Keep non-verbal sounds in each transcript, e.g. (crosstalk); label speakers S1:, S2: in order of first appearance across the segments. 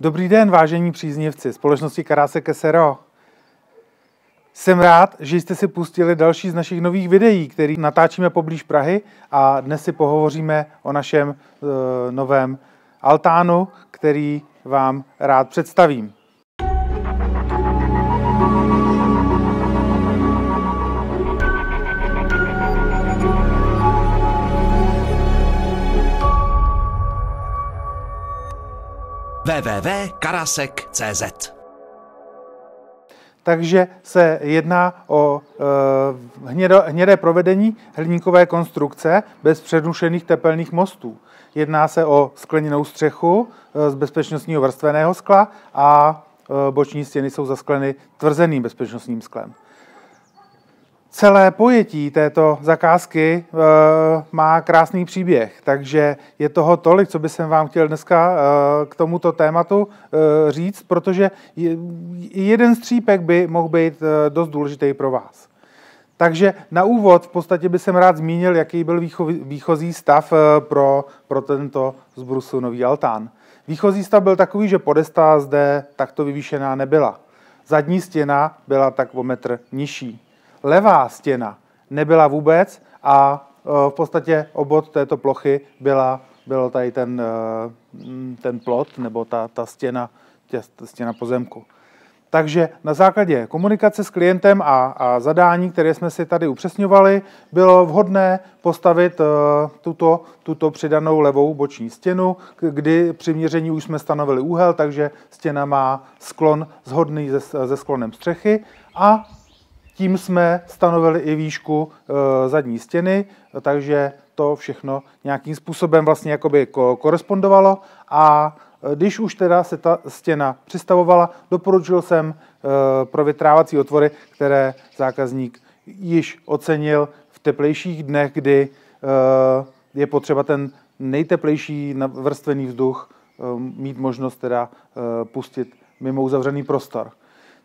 S1: Dobrý den, vážení příznivci společnosti Karase Kesero. Jsem rád, že jste si pustili další z našich nových videí, který natáčíme poblíž Prahy a dnes si pohovoříme o našem uh, novém altánu, který vám rád představím. www.karasek.cz Takže se jedná o e, hnědo, hnědé provedení hliníkové konstrukce bez předušených tepelných mostů. Jedná se o skleněnou střechu e, z bezpečnostního vrstveného skla a e, boční stěny jsou zaskleny tvrzeným bezpečnostním sklem. Celé pojetí této zakázky e, má krásný příběh, takže je toho tolik, co by jsem vám chtěl dneska e, k tomuto tématu e, říct, protože je, jeden střípek by mohl být dost důležitý pro vás. Takže na úvod v podstatě by jsem rád zmínil, jaký byl výchozí stav pro, pro tento zbrusu nový altán. Výchozí stav byl takový, že podesta zde takto vyvýšená nebyla. Zadní stěna byla tak o metr nižší levá stěna nebyla vůbec a e, v podstatě obod této plochy byla, byl tady ten, e, ten plot nebo ta, ta stěna, tě, stěna pozemku. Takže na základě komunikace s klientem a, a zadání, které jsme si tady upřesňovali, bylo vhodné postavit uh, tuto, tuto přidanou levou boční stěnu, kdy při měření už jsme stanovili úhel, takže stěna má sklon zhodný se, se sklonem střechy a tím jsme stanovili i výšku e, zadní stěny, takže to všechno nějakým způsobem vlastně jakoby korespondovalo a e, když už teda se ta stěna přistavovala, doporučil jsem e, pro vytrávací otvory, které zákazník již ocenil v teplejších dnech, kdy je potřeba ten nejteplejší vrstvený vzduch mít možnost teda pustit mimo uzavřený prostor.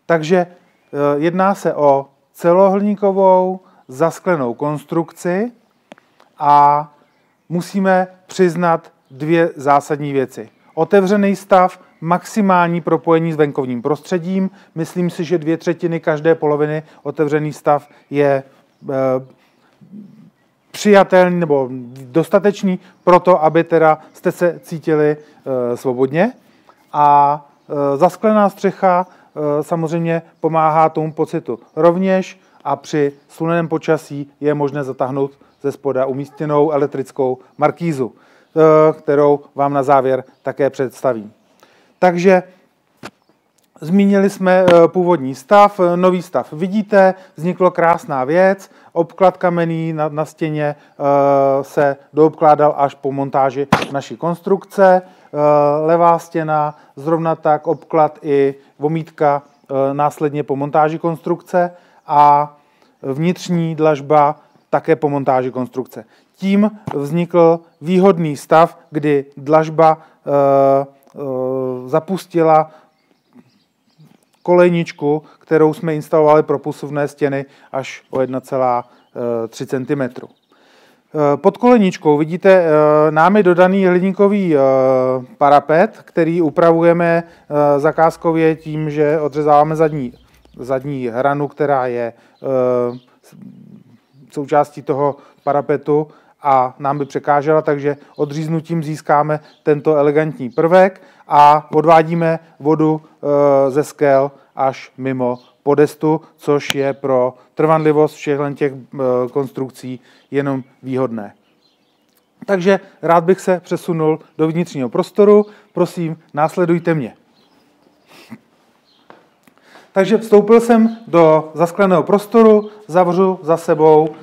S1: Takže jedná se o celohliníkovou zasklenou konstrukci a musíme přiznat dvě zásadní věci. Otevřený stav, maximální propojení s venkovním prostředím. Myslím si, že dvě třetiny každé poloviny otevřený stav je e, přijatelný nebo dostatečný pro to, aby teda jste se cítili e, svobodně. A e, zasklená střecha Eh, samozřejmě pomáhá tomu pocitu. Rovněž a při sluneném počasí je možné zatáhnout ze spoda umístěnou elektrickou markízu, eh, kterou vám na závěr také představím. Takže Zmínili jsme eh, původní stav, nový stav. Vidíte, vzniklo krásná věc. Obklad kamenný na, na stěně se doobkládal až po montáži naší konstrukce. Levá stěna, zrovna tak obklad i vomítka e, následně po montáži konstrukce a vnitřní dlažba také po montáži konstrukce. Tím vznikl výhodný stav, kdy dlažba e, e, zapustila kolejničku, kterou jsme instalovali pro posuvné stěny až o 1,3 cm. Eh, pod koleničkou vidíte eh, námi dodaný hliníkový eh, parapet, který upravujeme zakázkově tím, že odřezáváme zadní, zadní hranu, která je součástí toho parapetu a nám by překážela, takže odříznutím získáme tento elegantní prvek a odvádíme vodu ze skel až mimo podestu, což je pro trvanlivost všech těch eh, konstrukcí jenom výhodné. Takže rád bych se přesunul do vnitřního prostoru. Prosím, následujte mě. Takže vstoupil jsem do zaskleného prostoru, zavřu za sebou e,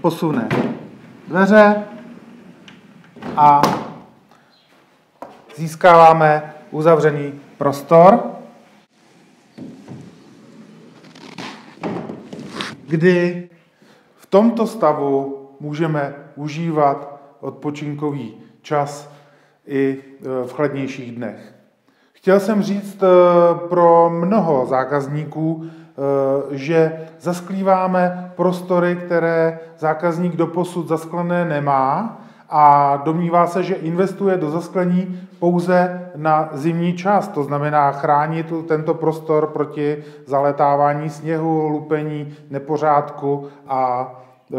S1: posuné dveře a získáváme uzavřený prostor. kdy v tomto stavu můžeme užívat odpočinkový čas i e, v chladnějších dnech. Chtěl jsem říct e, pro mnoho zákazníků, e, že zasklíváme prostory, které zákazník doposud zasklené nemá a domnívá se, že investuje do zasklení pouze na zimní čas, to znamená chránit tento prostor proti zaletávání sněhu, lupení, nepořádku a e,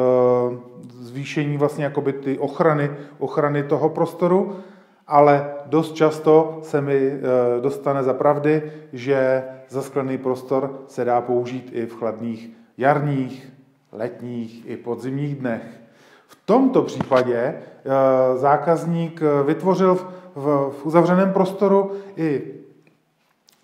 S1: zvýšení vlastně jakoby ty ochrany, ochrany toho prostoru, ale dost často se mi e, dostane za pravdy, že zasklený prostor se dá použít i v chladných jarních, letních i podzimních dnech. V tomto případě eh, zákazník eh, vytvořil v, v uzavřeném prostoru i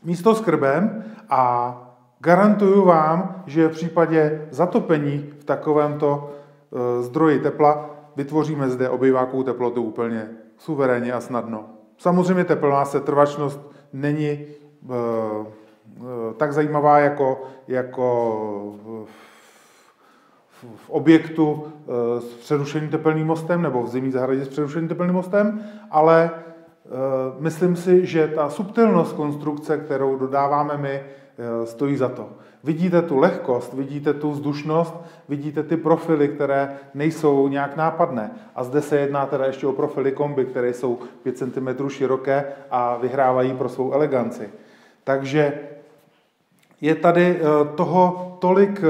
S1: místo s krbem a garantuju vám, že v případě zatopení v takovémto eh, zdroji tepla vytvoříme zde obyvákovou teplotu úplně suverénně a snadno. Samozřejmě teplná setrvačnost není tak zajímavá jako, jako v objektu eh, s přerušeným tepelným mostem nebo v zimní zahradě s přerušeným tepelným mostem, ale eh, myslím si, že ta subtilnost konstrukce, kterou dodáváme my, eh, stojí za to. Vidíte tu lehkost, vidíte tu vzdušnost, vidíte ty profily, které nejsou nějak nápadné. A zde se jedná teda ještě o profily kombi, které jsou 5 cm široké a vyhrávají pro svou eleganci. Takže je tady toho tolik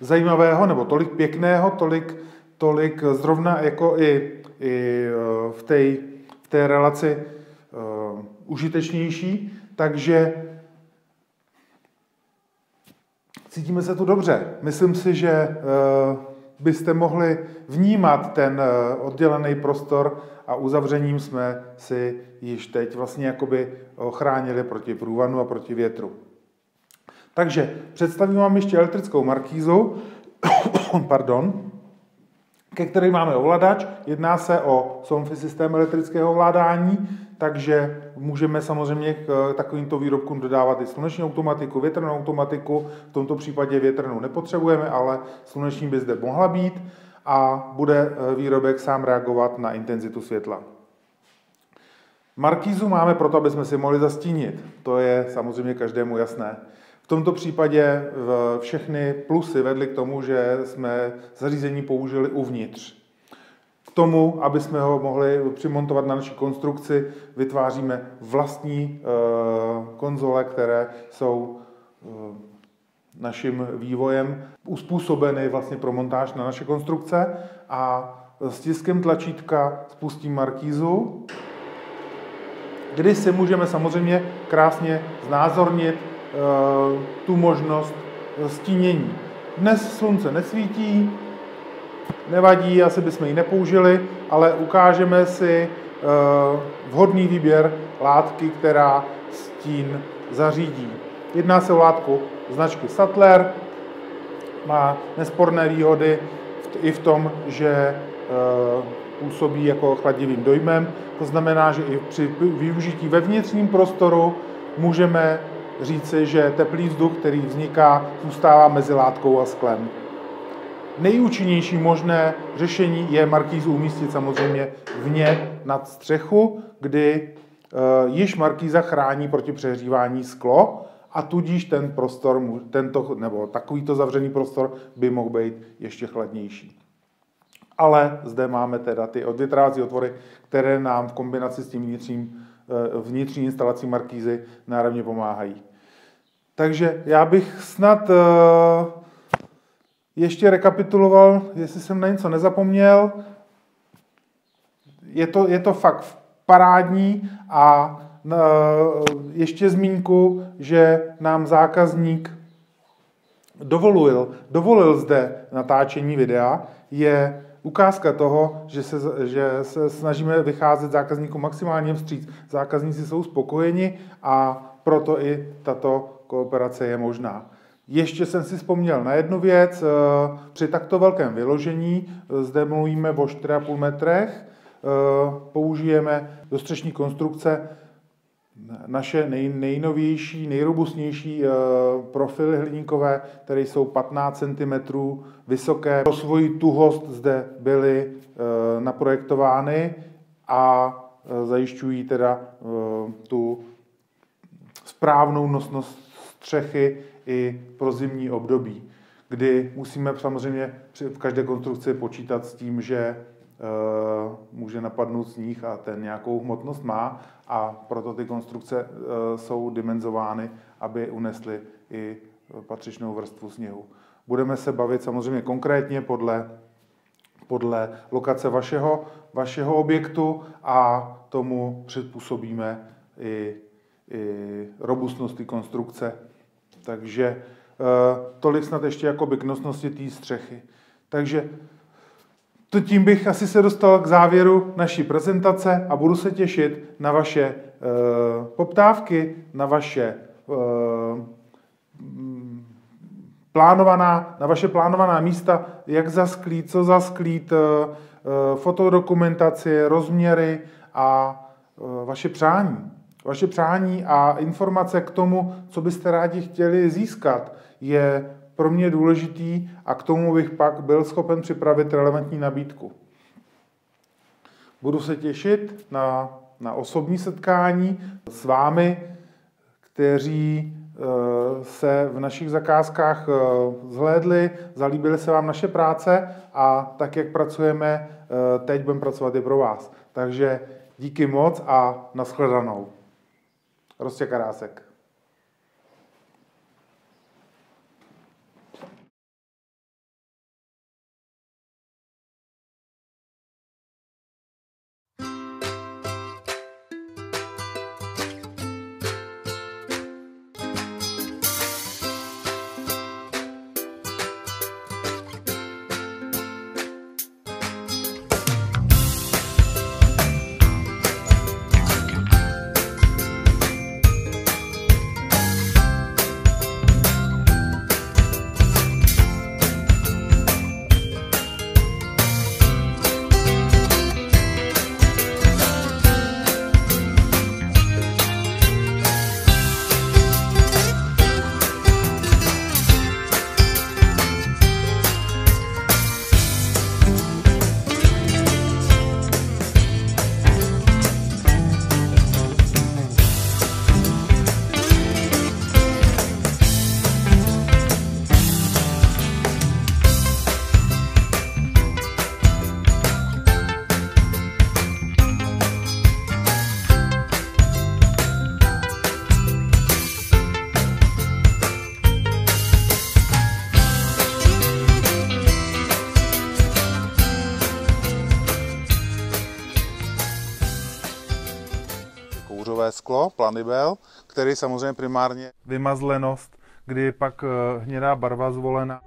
S1: zajímavého, nebo tolik pěkného, tolik, tolik zrovna jako i, i e, v, té, v té relaci uh, užitečnější, takže cítíme se tu dobře. Myslím si, že uh, byste mohli vnímat ten uh, oddělený prostor a uzavřením jsme si již teď vlastně jakoby ochránili proti průvanu a proti větru. Takže představím vám ještě elektrickou markízu, (coughs) pardon, ke které máme ovladač. Jedná se o SOMFI systém elektrického ovládání, takže můžeme samozřejmě k takovýmto výrobkům dodávat i sluneční automatiku, větrnou automatiku. V tomto případě větrnou nepotřebujeme, ale sluneční by zde mohla být a bude eh, výrobek sám reagovat na intenzitu světla. Markízu máme proto, aby jsme si mohli zastínit. To je samozřejmě každému jasné. V tomto případě všechny plusy vedly k tomu, že jsme zařízení použili uvnitř. K tomu, aby jsme ho mohli přimontovat na naší konstrukci, vytváříme vlastní eh, konzole, které jsou eh, naším vývojem uspůsobeny vlastně pro montáž na naše konstrukce a stiskem tlačítka spustím markízu, kdy si můžeme samozřejmě krásně znázornit tu možnost stínění. Dnes slunce nesvítí, nevadí, asi bychom ji nepoužili, ale ukážeme si eh, vhodný výběr látky, která stín zařídí. Jedná se o látku značky Sattler, má nesporné výhody i v tom, že eh, působí jako chladivým dojmem. To znamená, že i při využití ve vnitřním prostoru můžeme říci, že teplý vzduch, který vzniká, zůstává mezi látkou a sklem. Nejúčinnější možné řešení je markízu umístit samozřejmě vně nad střechu, kdy e, již markíza chrání proti přehřívání sklo a tudíž ten prostor, tento, nebo takovýto zavřený prostor by mohl být ještě chladnější. Ale zde máme teda ty odvětrávací otvory, které nám v kombinaci s tím vnitřním Eh, vnitřní instalací markízy náravně pomáhají. Takže já bych snad eh, ještě rekapituloval, jestli jsem na něco nezapomněl. Je to, je to fakt parádní a eh, ještě zmínku, že nám zákazník dovolil, dovolil zde natáčení videa, je ukázka toho, že se, že se snažíme vycházet zákazníkům maximálně vstříc. Zákazníci jsou spokojeni a proto i tato kooperace je možná. Ještě jsem si vzpomněl na jednu věc. Eh, při takto velkém vyložení, eh, zde mluvíme o 4,5 metrech, eh, použijeme do střešní konstrukce naše nej, nejnovější, nejrobustnější eh, profily hliníkové, které jsou 15 cm vysoké. Pro svoji tuhost zde byly eh, naprojektovány a eh, zajišťují teda tu správnou nosnost střechy i pro zimní období, kdy musíme samozřejmě v každé konstrukci počítat s tím, že může napadnout sníh a ten nějakou hmotnost má a proto ty konstrukce jsou dimenzovány, aby unesly i patřičnou vrstvu sněhu. Budeme se bavit samozřejmě konkrétně podle, podle lokace vašeho, vašeho objektu a tomu přizpůsobíme i, i robustnost té konstrukce. Takže e, tolik snad ještě jako k nosnosti té střechy. Takže to tím bych asi se dostal k závěru naší prezentace a budu se těšit na vaše e, poptávky, na vaše e, plánovaná, na vaše plánovaná místa, jak zasklít, co zasklít, eh, fotodokumentaci, rozměry a vaše přání. Vaše přání a informace k tomu, co byste rádi chtěli získat, je pro mě důležitý a k tomu bych pak byl schopen připravit relevantní nabídku. Budu se těšit na, na osobní setkání s vámi, kteří Eh, se v našich zakázkách eh, zhlédli, zalíbily se vám naše práce a tak, jak pracujeme, eh, teď budeme pracovat i pro vás. Takže díky moc a nashledanou. Rostě Karásek.
S2: Kouřové sklo, planibel, který samozřejmě primárně
S1: vymazlenost, kdy je pak eh, hnědá barva zvolena.